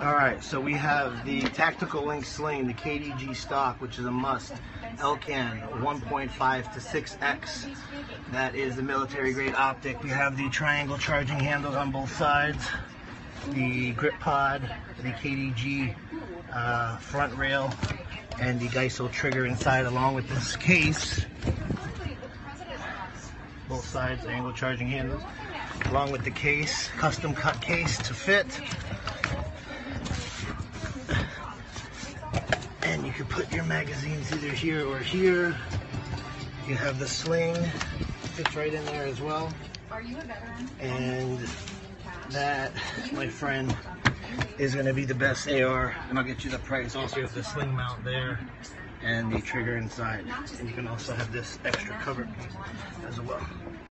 All right, so we have the Tactical Link Sling, the KDG stock, which is a must. Elcan 1.5 to 6X. That is the military grade optic. We have the triangle charging handles on both sides, the grip pod, the KDG uh, front rail, and the Geissele trigger inside along with this case. Both sides, angle charging handles, along with the case, custom cut case to fit. You put your magazines either here or here. You have the sling, fits right in there as well. Are you a veteran? And that, my friend, is going to be the best AR. And I'll get you the price. Also, have the sling mount there and the trigger inside. And you can also have this extra cover as well.